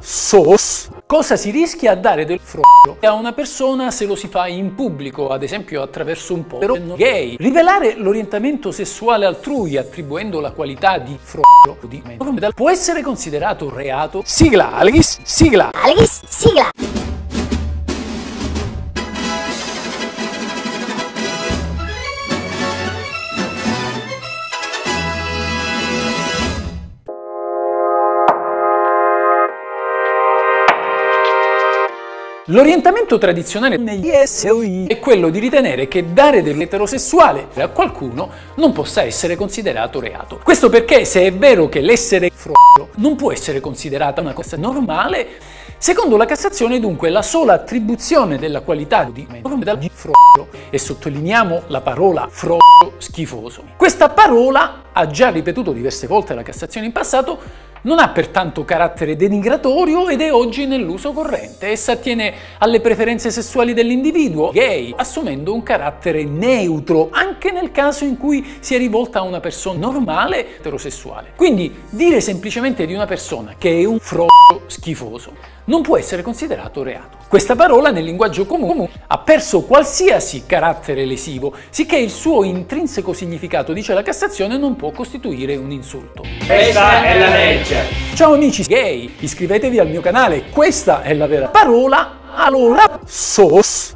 sos. Cosa si rischia a dare del frocio a una persona se lo si fa in pubblico, ad esempio attraverso un po' gay? Rivelare l'orientamento sessuale altrui attribuendo la qualità di frocio di può essere considerato reato? Sigla, Algis, sigla. Algis, sigla. L'orientamento tradizionale negli SOI è quello di ritenere che dare dell'eterosessuale a qualcuno non possa essere considerato reato. Questo perché se è vero che l'essere frocio non può essere considerata una cosa normale, secondo la Cassazione dunque la sola attribuzione della qualità di frocio, e sottolineiamo la parola frocio schifoso. Questa parola ha già ripetuto diverse volte la Cassazione in passato non ha pertanto carattere denigratorio ed è oggi nell'uso corrente. Essa attiene alle preferenze sessuali dell'individuo gay, assumendo un carattere neutro anche nel caso in cui sia rivolta a una persona normale eterosessuale. Quindi dire semplicemente di una persona che è un frocio schifoso non può essere considerato reato. Questa parola nel linguaggio comune ha perso qualsiasi carattere lesivo, sicché il suo intrinseco significato, dice la Cassazione, non può costituire un insulto. Questa è la legge. Ciao amici gay, iscrivetevi al mio canale, questa è la vera parola, allora sos.